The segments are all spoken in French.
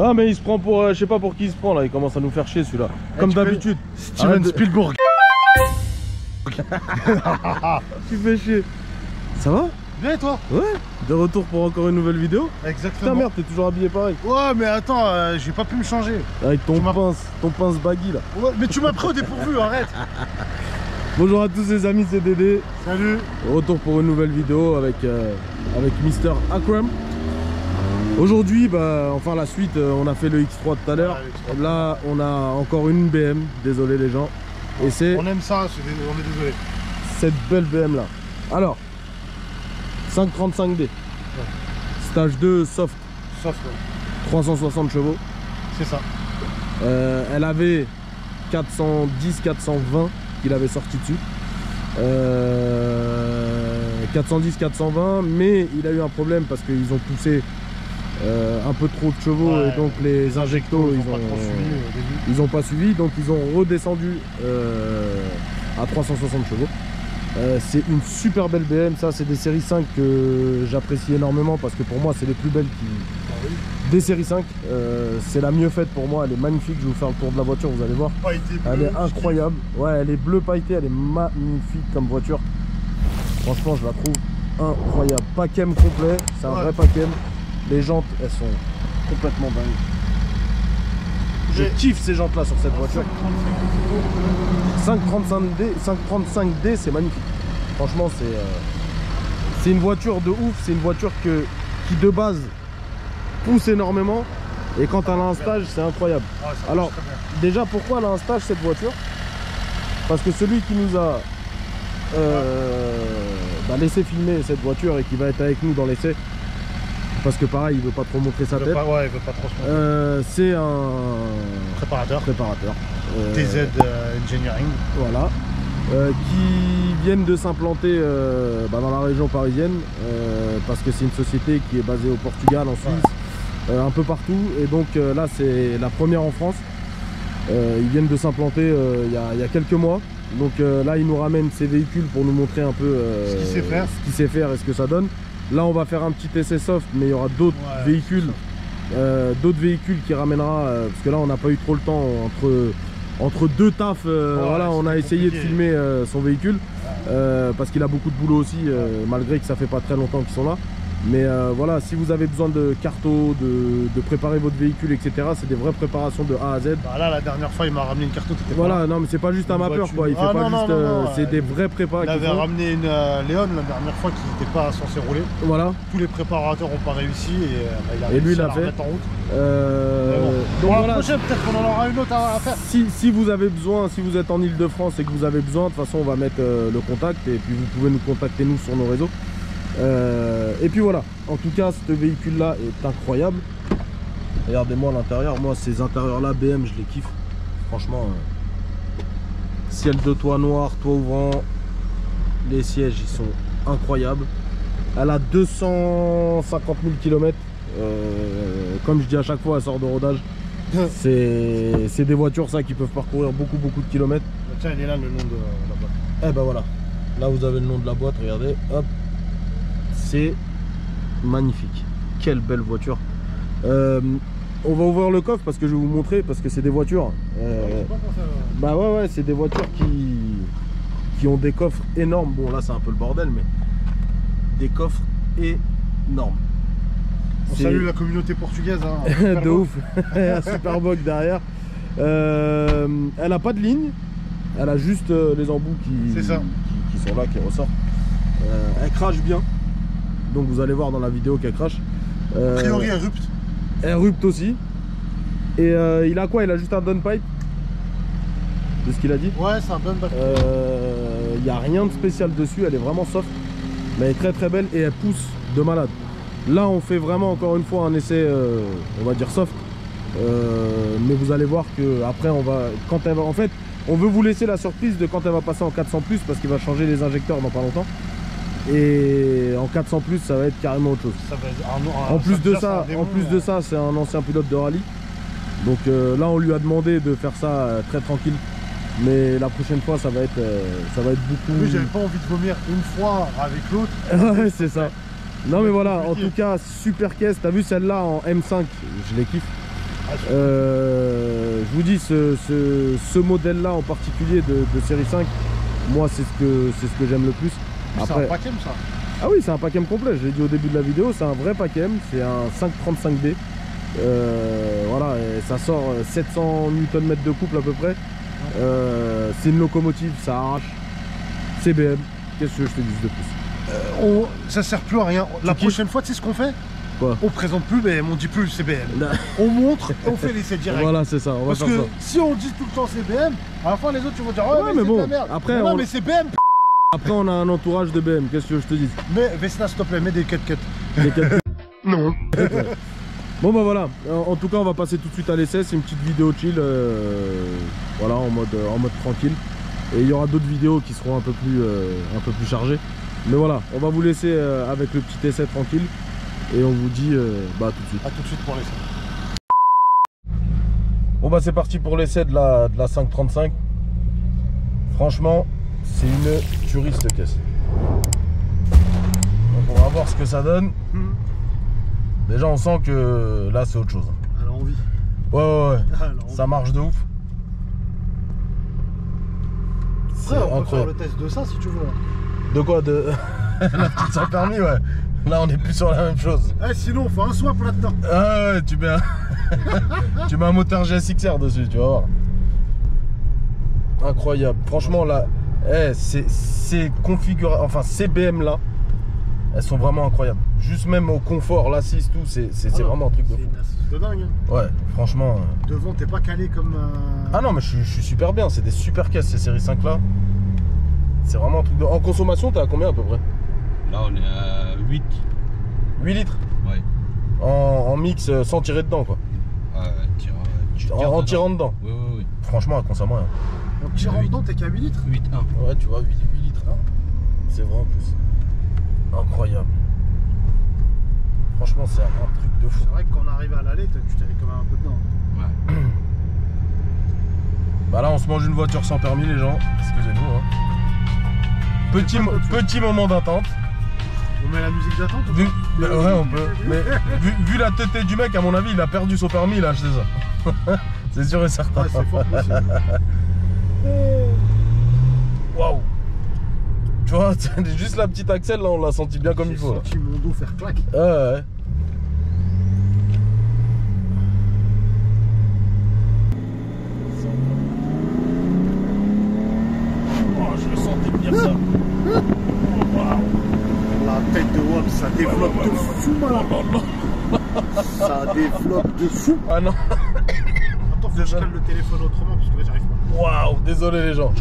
Non mais il se prend pour, euh, je sais pas pour qui il se prend là, il commence à nous faire chier celui-là. Comme tu peux- d'habitude. Steven Arrête de- Spielberg. Tu fais chier. Ça va? Bien et toi? Ouais. De retour pour encore une nouvelle vidéo. Putain Exactement. merde, t'es toujours habillé pareil. Ouais, mais attends, euh, j'ai pas pu me changer. Avec ton Tu m'as- pince, ton pince baggy là. Ouais, mais tu m'as pris au dépourvu, arrête. Bonjour à tous les amis, c'est Dédé. Salut. Retour pour une nouvelle vidéo avec, euh, avec Mister Akram. Aujourd'hui, bah, enfin la suite, euh, on a fait le X3 tout à l'heure. Ouais, le X3. Là, on a encore une BM, désolé les gens. Et c'est On aime ça, on est désolé. cette belle BM là. Alors, 535D. Stage 2 soft, ouais. 360 chevaux. c'est ça. Euh, elle avait 410, 420 qu'il avait sorti dessus. Euh, 410, 420, mais il a eu un problème parce qu'ils ont poussé euh, un peu trop de chevaux Ouais. et donc les injectos Ils ils ont pas suivi ont, au début. ils ont pas suivi, donc ils ont redescendu euh, à 360 chevaux. Euh, c'est une super belle BM, ça c'est des séries 5 que j'apprécie énormément parce que pour moi c'est les plus belles qui, Ah oui. des séries 5. Euh, c'est la mieux faite pour moi, elle est magnifique, je vais vous faire le tour de la voiture, vous allez voir. Bleu, Elle est incroyable. Ouais, elle est bleu pailleté, elle est magnifique comme voiture. Franchement, je la trouve incroyable. Packem complet, c'est un Ouais. vrai Packem. Les jantes, elles sont complètement dingues. Je kiffe ces jantes là sur cette voiture. 535D, 535D, c'est magnifique. Franchement, c'est euh, c'est une voiture de ouf. C'est une voiture que, qui de base pousse énormément. Et quand elle a un stage, c'est incroyable. Ah, Alors. Déjà, pourquoi elle a un stage cette voiture? Parce que celui qui nous a euh, bah, laissé filmer cette voiture et qui va être avec nous dans l'essai, parce que pareil, il veut pas trop montrer sa tête, pas, ouais, il veut pas trop se montrer. euh, c'est un Préparateur. préparateur. Euh, TZ euh, Engineering. Voilà. Euh, qui viennent de s'implanter euh, bah, dans la région parisienne euh, parce que c'est une société qui est basée au Portugal, en Suisse, un peu partout et donc là c'est la première en France. Ils viennent de s'implanter il y, y a quelques mois. Donc là ils nous ramènent ces véhicules pour nous montrer un peu Ce qu'il sait faire. ce qu'il sait faire et ce que ça donne. Là on va faire un petit essai soft mais il y aura d'autres Ouais, véhicules. euh, d'autres véhicules qui ramènera euh, parce que là on n'a pas eu trop le temps entre entre deux tafs euh, Ouais, voilà on a essayé de filmer son véhicule parce qu'il a beaucoup de boulot aussi malgré que ça fait pas très longtemps qu'ils sont là mais euh, voilà si vous avez besoin de carto de, de préparer votre véhicule etc c'est des vraies préparations de A à Z Bah là, la dernière fois, il m'a ramené une pas voilà là. non mais c'est pas juste un mapper voiture. quoi il fait Ah, pas non, juste euh, c'est ouais. des vrais prépas Il avait font. ramené une euh, Léon la dernière fois qui n'était pas censé rouler. voilà Tous les préparateurs n'ont pas réussi et, euh, bah, il a Et lui, réussi il à l'a la fait. en route. Euh, bon. donc voilà prochaine, peut-être qu'on en aura une autre à, à faire. Si, si vous avez besoin, si vous êtes en Ile-de-France et que vous avez besoin, de toute façon on va mettre euh, le contact et puis vous pouvez nous contacter nous sur nos réseaux. Euh, et puis voilà, en tout cas ce véhicule là est incroyable. Regardez-moi l'intérieur, moi ces intérieurs là BM je les kiffe. Franchement, euh, ciel de toit noir, toit ouvrant, les sièges ils sont incroyables. Elle a 250 000 km. comme je dis à chaque fois, elle sort de rodage. C'est c'est des voitures ça qui peuvent parcourir beaucoup beaucoup de kilomètres. Tiens, il est là le nom de la boîte. Eh ben voilà, là vous avez le nom de la boîte, regardez, hop. C'est magnifique. Quelle belle voiture. Euh, on va ouvrir le coffre parce que je vais vous montrer, parce que c'est des voitures. euh, bah ouais ouais, c'est des voitures qui, qui ont des coffres énormes. Bon là c'est un peu le bordel mais des coffres énormes. On salue la communauté portugaise. Hein, de ouf. un Superbug derrière. Euh, elle a pas de ligne. Elle a juste les embouts qui, ça. qui, qui sont là, qui ressortent. Elle crache bien. Donc vous allez voir dans la vidéo qu'elle crache. Euh, A priori, elle rupte. elle rupte aussi. Et euh, il a quoi? Il a juste un downpipe De ce qu'il a dit? Ouais, c'est un bac. Euh, Il n'y a rien de spécial dessus, elle est vraiment soft. Mais elle est très très belle et elle pousse de malade. Là on fait vraiment encore une fois un essai, euh, on va dire soft. Mais vous allez voir que après on va. Quand elle va. En fait, on veut vous laisser la surprise de quand elle va passer en 400 parce qu'il va changer les injecteurs dans pas longtemps. Et en 400 ça va être carrément autre chose. Ça va être un- un- En plus de ça, c'est un démon, en plus de ça, c'est un ancien pilote de rallye. Donc euh, là, on lui a demandé de faire ça euh, très tranquille. Mais la prochaine fois, ça va être, euh, ça va être beaucoup. Lui, j'avais pas envie de vomir une fois avec l'autre. ouais, c'est ça. Non mais voilà, en tout cas, super caisse. T'as vu celle-là en M5, je les kiffe. Euh, je vous dis, ce, ce- ce modèle-là en particulier de, de série 5, moi c'est ce que, c'est ce que j'aime le plus. C'est un paquet ça. ah oui, c'est un paquem complet, je l'ai dit au début de la vidéo, c'est un vrai paquem, c'est un 535D. Euh, voilà, et ça sort 700 Nm de couple à peu près. Euh, c'est une locomotive, ça arrache. C'est BM, qu'est-ce que je te dise de plus? On- ça sert plus à rien. La Tu prochaine fois, tu sais ce qu'on fait? Quoi? On présente plus BM, on dit plus CBM. On montre et on fait l'essai direct. Voilà, c'est ça, on va Parce faire que ça. si on dit tout le temps CBM, à la fin les autres ils vont dire ouais, Ouais, mais, mais bon, de la merde. après, non on- mais c'est BM. Après, on a un entourage de BM, qu'est-ce que je te dis Mais Vesna s'il te plaît, mets des cut cut. Les quatre- Non. Bon bah voilà, en en tout cas on va passer tout de suite à l'essai, c'est une petite vidéo chill, euh, voilà en mode, en mode tranquille. Et il y aura d'autres vidéos qui seront un peu plus, euh, un peu plus chargées. Mais voilà, on va vous laisser euh, avec le petit essai tranquille. Et on vous dit euh, bah tout de suite. A tout de suite pour l'essai. Bon bah c'est parti pour l'essai de la, de la 535. Franchement, c'est une tuerie cette caisse. Donc on va voir ce que ça donne. Déjà on sent que là c'est autre chose. Alors on vit. Ouais ouais ouais. Ça marche de ouf. Après, on peut faire incroyable. le test de ça si tu veux. De quoi De la petite sans permis, ouais. Là, on est plus sur la même chose. Eh, sinon on fait un swap là-dedans. Ah ouais, tu mets un, tu mets un moteur GSXR dessus, tu vas voir. Incroyable. Franchement, là, eh, c'est ces configurations, enfin ces BM là, elles sont vraiment incroyables. Juste même au confort, l'assise, tout, c'est c'est- c'est Ah vraiment un truc de C'est fou. une assise de dingue. hein. Ouais, franchement. euh, Devant t'es pas calé comme. euh, Ah non, mais je, suis- je suis super bien. C'est des super caisses ces séries 5 là. C'est vraiment un truc de. En consommation, t'es à combien à peu près? Là, on est à 8. 8 litres? Ouais. en, en mix euh, sans tirer dedans quoi. Ouais, tire, tu En, tirant dedans. Franchement, à consommer. hein. En tirant huit. dedans t'es qu'à 8 litres. 8, 1. Ouais, tu vois, 8, 8 litres. hein. C'est vrai en plus. Incroyable. Franchement, c'est un truc de fou. C'est vrai que quand on arrive à l'aller, tu t'es quand même un peu dedans. Ouais. Bah là, on se mange une voiture sans permis, les gens. Excusez-nous. hein. Petit, petit moment d'attente. On met la musique d'attente ou Vu- pas bah ouais, on peut. Mais vu, vu la tête du mec, à mon avis, il a perdu son permis, il a acheté ça. C'est sûr et certain. Ouais, c'est fort possible. Waouh. Tu vois, juste la petite axelle, là, on l'a senti bien comme J'ai il faut. là. senti mon dos faire clac. Ouais, ouais. Oh, je le sentais venir ça. La tête de Wam, ça développe de fou, malade. Ça développe de fou. Ah non. Je calme le téléphone autrement parce que là, j'arrive pas. Waouh, désolé les gens.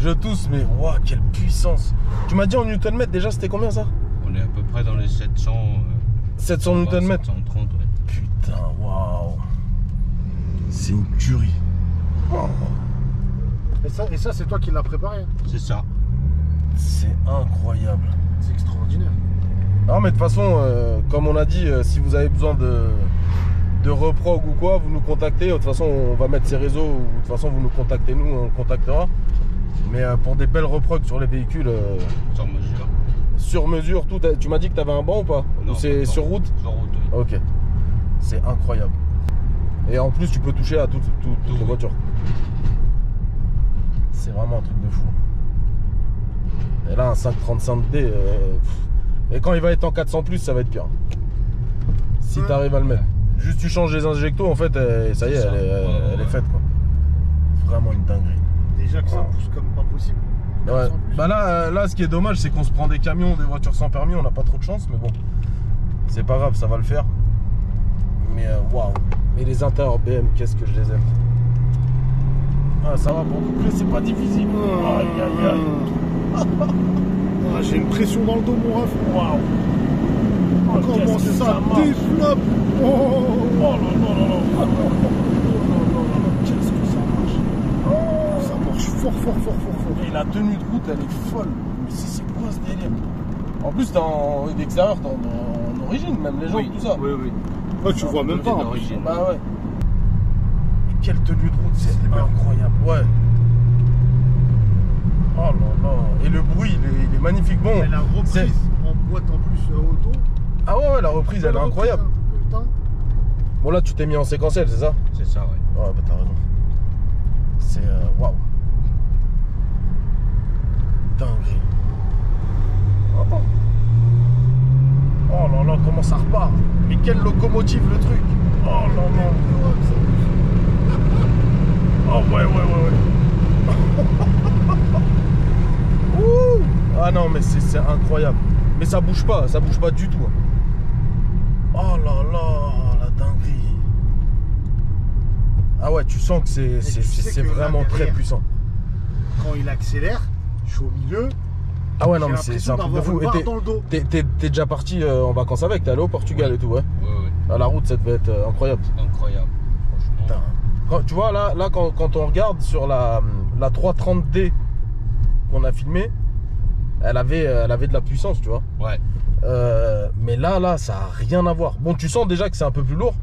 Je tousse, mais waouh, quelle puissance. Tu m'as dit en Newton mètre déjà, c'était combien ça? On est à peu près dans les 700. euh, 700 Newton mètre. 730, ouais. Putain, waouh. C'est une tuerie. Et ça, et ça c'est toi qui l'as préparé. hein. C'est ça. C'est incroyable. C'est extraordinaire. Non mais de toute façon, euh, comme on a dit, euh, si vous avez besoin de, de reprog ou quoi, vous nous contactez. De toute façon, on va mettre ces réseaux. Ou, de toute façon, vous nous contactez, nous, on contactera. Mais euh, pour des belles reprogs sur les véhicules, euh, Sans mesure. sur mesure, tout. Tu m'as dit que tu avais un banc ou pas? Non, Ou c'est sur route? Sur route, oui. Ok. C'est incroyable. Et en plus, tu peux toucher à toute, toute, toute Tout, oui. C'est vraiment un truc de fou. Et là, un 535D. euh, et quand il va être en 400, plus, ça va être pire. Si tu arrives à le mettre. Juste, tu changes les injectos, en fait, et ça y est, ça. elle, est, Ouais, ouais, elle est ouais. faite. quoi. Vraiment une dinguerie. Déjà que ça pousse comme pas possible. Ouais. Bah là, euh, là, ce qui est dommage, c'est qu'on se prend des camions, des voitures sans permis, on n'a pas trop de chance, mais bon, c'est pas grave, ça va le faire. Mais euh, waouh, mais les intérieurs BM, qu'est-ce que je les aime. Ah, ça va pour coupler, c'est pas difficile. Aïe, aïe, aïe. Ah, J'ai une pression dans le dos, mon ref. Waouh. Comment ça, ça. Fort, fort, fort, fort. Et la tenue de route, elle est folle. Mais c'est c'est quoi ce délire En plus, t'es en d'extérieur, t'es en, origine, même les gens, oui. tout ça. Oui, oui. Ouais, tu vois même pas. en plus. d'origine. Bah ouais. Quelle tenue de route, c'est incroyable. Ouais. Oh là là. Et le bruit, il est, il est magnifique. Bon. Mais la reprise en boîte en plus euh, auto. Ah ouais, ouais, la reprise, elle est Belle incroyable. hein. Bon, là, tu t'es mis en séquentiel, c'est ça C'est ça, ouais. Ouais, bah t'as raison. C'est. euh, Waouh. Dinguerie. Oh, oh. Oh là là, comment ça repart? Mais quelle locomotive le truc Oh là là Oh ouais, ouais, ouais, ouais. Ouh ah non, mais c'est c'est incroyable. Mais ça bouge pas, ça bouge pas du tout. hein. Oh là là, la dinguerie. Ah ouais, tu sens que c'est tu sais vraiment très puissant. Quand il accélère, je suis au milieu. Ah ouais, non, mais c'est un truc de fou. t'es- déjà parti euh, en vacances avec, t'es allé au Portugal Oui. et tout, ouais. Ouais, ouais. À la route, ça devait être euh, incroyable. Incroyable. Putain. Franchement. Quand, tu vois, là, là quand, quand on regarde sur la, la 330D qu'on a filmée, elle avait, euh, elle avait de la puissance, tu vois. Ouais. Euh, mais là, là, ça a rien à voir. Bon, tu sens déjà que c'est un peu plus lourd,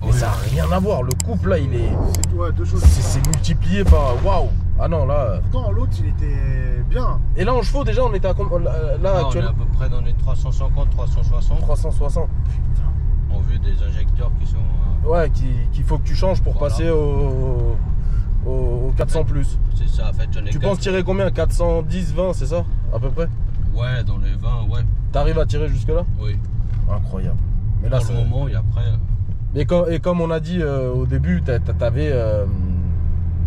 mais Oui. ça a rien à voir. Le couple, là, il est. C'est ouais, deux choses. C'est multiplié par. Waouh! Ah non, là. euh. Pourtant, l'autre, il était bien. Et là, en chevaux, déjà, on était à. Là, là, Là, on est actuellement. à peu près dans les 350, 360. 360. En vue des injecteurs qui sont. euh, Ouais, qui- qu'il faut que tu changes pour Voilà. passer au, au, au 400 plus. c'est ça, en fait, j'en ai Tu penses tirer combien? 410, 20, c'est ça? À peu près? Ouais, dans les 20, ouais. T'arrives à tirer jusque-là? Oui. Incroyable. Mais là, Pour le moment, et après. Et, com- et comme on a dit euh, au début, t'avais, euh,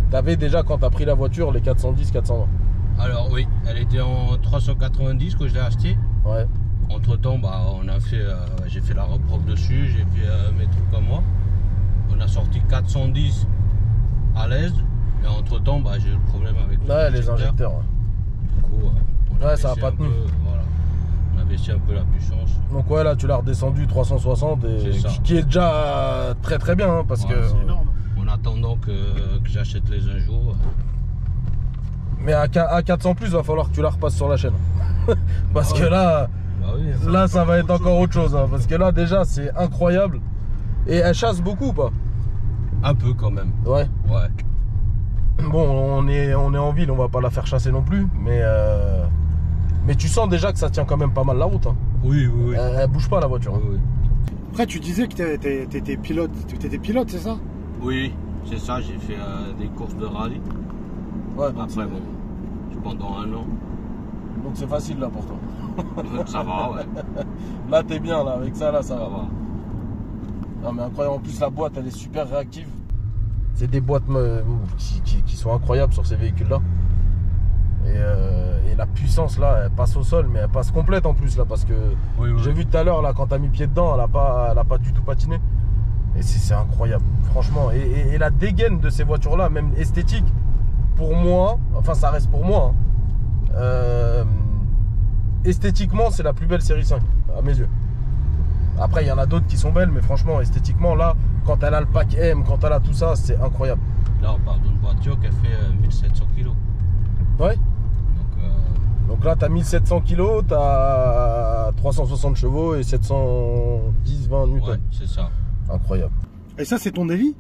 t'avais déjà quand t'as pris la voiture les 410, 420. Alors, oui, elle était en 390 que je l'ai acheté. Ouais. Entre temps, bah, on a fait, euh, j'ai fait la reproque dessus, j'ai fait mes trucs comme moi. On a sorti 410 à l'aise, mais entre temps, bah, j'ai eu le problème avec Ouais, les injecteurs. ouais. Du coup, Ouais, ça a pas tenu. peu, un peu la puissance. Donc ouais, là, tu l'as redescendu 360, et, qui, est déjà très très bien, hein, parce Ouais, que. c'est énorme. En attendant que, que j'achète les un jour. Mais à, à 400 plus, va falloir que tu la repasses sur la chaîne. parce Ah que là, Bah oui, là, ça va être encore autre chose, hein, parce que là, déjà, c'est incroyable. Et elle chasse beaucoup ou pas? Un peu quand même. Ouais. Ouais. Bon, on est, on est en ville, on va pas la faire chasser non plus, mais euh, mais tu sens déjà que ça tient quand même pas mal la route. hein. Oui, oui, oui. Elle, elle bouge pas la voiture. hein. Oui, oui. Après, tu disais que pilote. Tu étais pilote, c'est ça? Oui, c'est ça, j'ai fait euh, des courses de rallye. Ouais, Après, bon, pendant un an. donc c'est facile là pour toi. ça va, ouais. Là t'es bien là, avec ça là ça Ça va. va. Non mais incroyable, en plus la boîte elle est super réactive. C'est des boîtes euh, qui, qui- qui sont incroyables sur ces véhicules là. Et, euh, et la puissance là, elle passe au sol, mais elle passe complète en plus là parce que Oui, oui. J'ai vu tout à l'heure là quand t'as mis pied dedans, elle a pas, elle a pas du tout patiné. Et c'est incroyable, franchement. Et, et- et la dégaine de ces voitures là, même esthétique, pour moi, enfin ça reste pour moi. hein, euh, esthétiquement, c'est la plus belle série 5 à mes yeux. Après, il y en a d'autres qui sont belles, mais franchement, esthétiquement, là, quand elle a le pack M, quand elle a tout ça, c'est incroyable. Là, on parle d'une voiture qui a fait euh, 1700 kg. Ouais. Donc, là, t'as 1700 kg, t'as 360 chevaux et 710, 20 newtons. ouais, c'est ça. Incroyable. Et ça, c'est ton délit?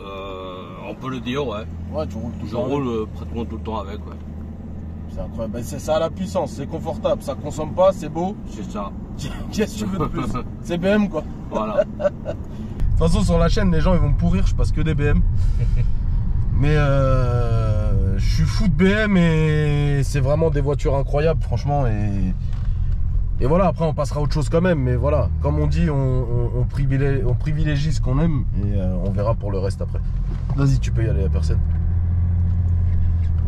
Euh, on peut le dire, ouais. Ouais, tu roules Je toujours. avec. roule euh, pratiquement tout le temps avec, ouais. C'est incroyable. Ben, c'est ça a la puissance, c'est confortable, ça consomme pas, c'est beau. C'est ça. Qu'est-ce que tu veux de plus? C'est BM quoi. Voilà. De toute façon sur la chaîne les gens ils vont me pourrir, je passe que des BM. Mais euh, je suis fou de BM et c'est vraiment des voitures incroyables franchement et et voilà après on passera à autre chose quand même mais voilà comme on dit on, on- on privilégie, on privilégie ce qu'on aime et euh, on verra pour le reste après. Vas-y tu peux y aller la personne.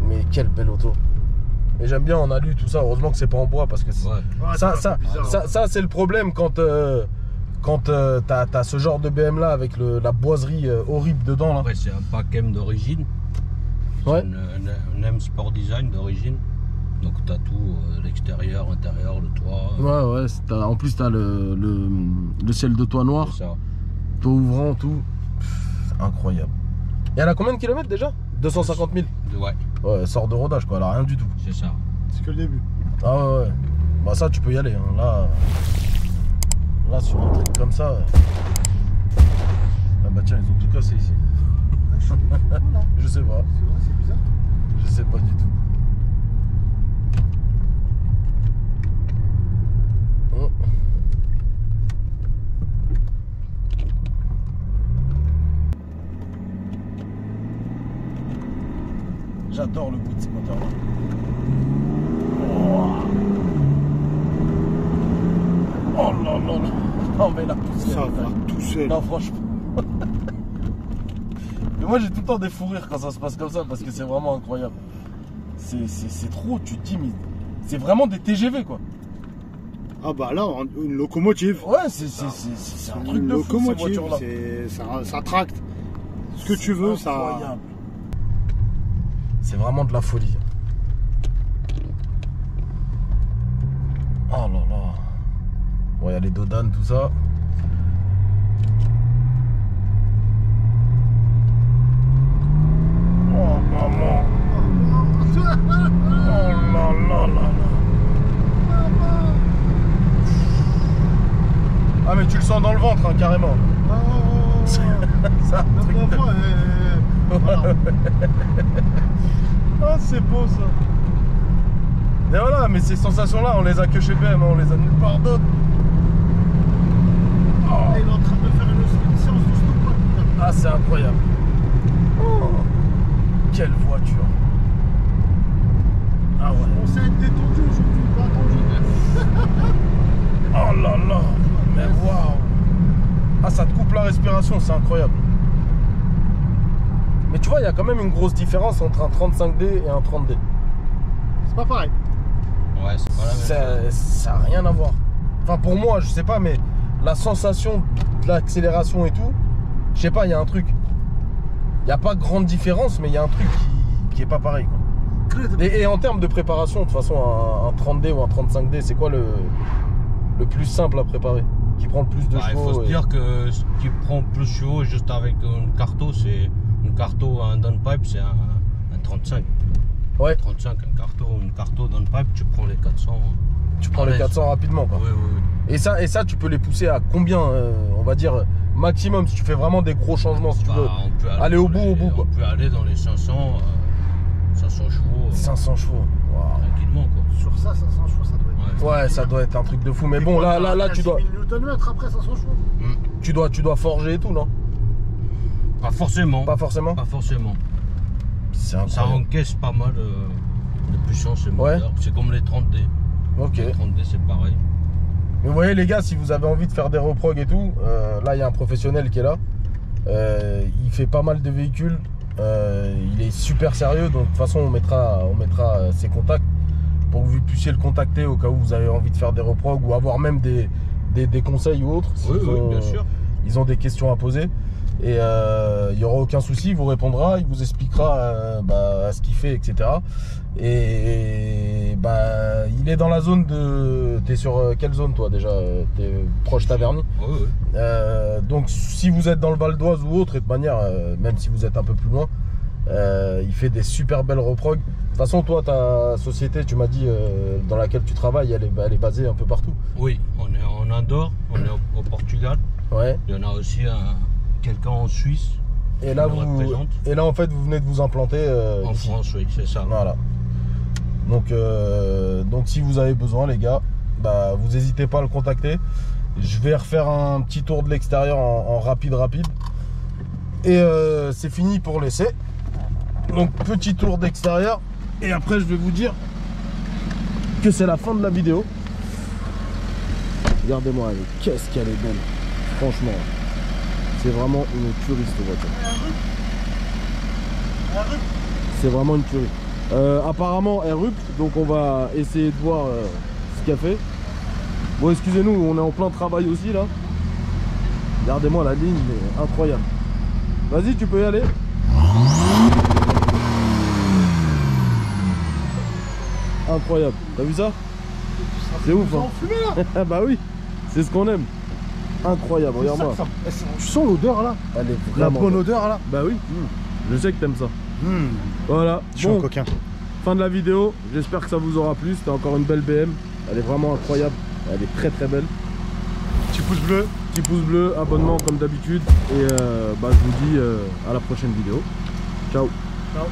Mais quelle belle auto. Et j'aime bien en alu tout ça heureusement que c'est pas en bois parce que Ouais. Ouais, ça, c'est ça, un peu bizarre. ça, ça, c'est le problème quand, euh, quand euh, t'as as ce genre de BM là avec le- la boiserie euh, horrible dedans là. Après, c'est un pack M C'est Ouais. une- un, un M Sport Design d'origine. Donc, tu as tout, euh, l'extérieur, l'intérieur, le toit. euh, Ouais, ouais, t'as- en plus t'as le, le, le ciel de toit noir, C'est ça. toit ouvrant, tout. Pff, c'est incroyable. Et elle a combien de kilomètres déjà? 250 000 Ouais, Ouais, elle sort de rodage quoi, elle a rien du tout. c'est ça. C'est que le début. Ah ouais, ouais. Bah ça tu peux y aller, hein. là. Là sur un truc comme ça. ouais. Ah bah tiens, ils ont tout cassé ici. Je sais pas. C'est vrai, c'est bizarre. Je sais pas du tout. Oh. J'adore le bruit de ces moteurs-là. Oh, oh là là là Non mais la poussière. Ça va tout seul. Non franchement. Moi j'ai tout le temps des fous rires quand ça se passe comme ça parce que c'est vraiment incroyable. C'est- trop, tu te dis mais c'est vraiment des TGV quoi. Ah bah là, une locomotive. Ouais, c'est c'est un truc Une de fou ces locomotive, voitures-là. c'est- ça, ça tracte. Ce que tu veux, ça. Incroyable. C'est vraiment de la folie. Oh là là. Bon, il y a les dodanes, tout ça. Oh maman. Oh là là là là. Ah mais tu le sens dans le ventre hein, carrément. C'est un truc de- Ah, c'est beau ça. Et voilà, mais ces sensations-là, on les a que chez BM, hein, on les a nulle part d'autre. Oh, Il est en train de faire une, une séance de stop. ah, c'est incroyable. Oh, quelle voiture. Ah ouais. On s'est détendu aujourd'hui, pas attendu. Oh là là. Mais waouh. Ah, ça te coupe la respiration, c'est incroyable. Mais tu vois, il y a quand même une grosse différence entre un 35D et un 30D. C'est pas pareil. Ouais, c'est pas la même chose. Ça n'a rien à voir. Enfin, pour moi, je sais pas, mais la sensation de l'accélération et tout, je sais pas, il y a un truc. Il n'y a pas grande différence, mais il y a un truc qui, qui est pas pareil. quoi. Et, et en termes de préparation, de toute façon, un, un 30D ou un 35D, c'est quoi le, le plus simple à préparer Qui prend le plus de Bah, il chevaux faut se dire que ce qui prend plus de chevaux juste avec une carto, c'est une carto, un downpipe, c'est un, un 35. Ouais, 35, un carto, une carto downpipe, tu prends les 400. tu prends les l'aise. 400 rapidement. Quoi. Oui, oui, oui. Et, ça, et ça, tu peux les pousser à combien euh, On va dire maximum si tu fais vraiment des gros changements, si tu Bah, veux. on peut aller, aller au bout, les- au bout, quoi. On peut aller dans les 500, euh, 500 chevaux euh, 500 chevaux. Waouh. tranquillement. Quoi. Sur ça, 500 chevaux, ça doit être. Ouais. Ouais, ça doit être un truc de fou. Mais bon, là, là, là, tu dois, après 500 chevaux. Hmm. tu dois, tu dois forger et tout, non? Pas forcément. Pas forcément? Pas forcément. Ça encaisse pas mal euh, de puissance et Ouais. moteur. C'est comme les 30D. Ok. Les 30D, c'est pareil. Mais vous voyez les gars, si vous avez envie de faire des reprog et tout, euh, là il y a un professionnel qui est là. Euh, il fait pas mal de véhicules. Euh, il est super sérieux. Donc de toute façon on mettra, on mettra ses contacts pour que vous puissiez le contacter au cas où vous avez envie de faire des reprog ou avoir même des, des, des conseils ou autres. Oui, oui, ont- bien sûr. Ils ont des questions à poser. Et euh, il n'y aura aucun souci, il vous répondra, il vous expliquera euh, bah, ce qu'il fait, etc. Et bah, il est dans la zone de. T'es sur euh, quelle zone toi déjà T'es proche Taverny. Euh, Donc si vous êtes dans le Val d'Oise ou autre, et de manière, euh, même si vous êtes un peu plus loin, euh, il fait des super belles reprog. De toute façon, toi, ta société, tu m'as dit, euh, dans laquelle tu travailles, elle est, elle est basée un peu partout. Oui, on est en Andorre, on est au, au Portugal. Ouais. Il y en a aussi un- quelqu'un en Suisse. Et là, vous, et là, en fait, vous venez de vous implanter euh, En ici. France, oui, c'est ça. Voilà. Donc, euh, donc si vous avez besoin, les gars, bah, vous n'hésitez pas à le contacter. Je vais refaire un petit tour de l'extérieur en, en rapide, rapide. Et euh, c'est fini pour l'essai. Donc, petit tour d'extérieur. Et après, je vais vous dire que c'est la fin de la vidéo. Regardez-moi, qu'est-ce qu'elle est belle. Franchement, c'est vraiment une tuerie cette voiture. C'est vraiment une tuerie. Euh, apparemment, elle rupte, donc on va essayer de voir euh, ce qu'elle fait. Bon, excusez-nous, on est en plein travail aussi là. Regardez-moi la ligne, est incroyable. Vas-y, tu peux y aller. Incroyable. T'as vu ça? C'est ouf, hein là Bah oui, c'est ce qu'on aime. Incroyable, regarde-moi. Ça- Tu sens l'odeur là Elle est La vraiment bonne belle. odeur là Bah oui, je sais que t'aimes ça. Hmm. Voilà. Je suis Bon, un coquin. fin de la vidéo. J'espère que ça vous aura plu. C'était encore une belle BM. Elle est vraiment incroyable. Elle est très très belle. Petit pouce bleu. Petit pouce bleu, abonnement comme d'habitude. Et euh, bah, je vous dis euh, à la prochaine vidéo. Ciao. Ciao.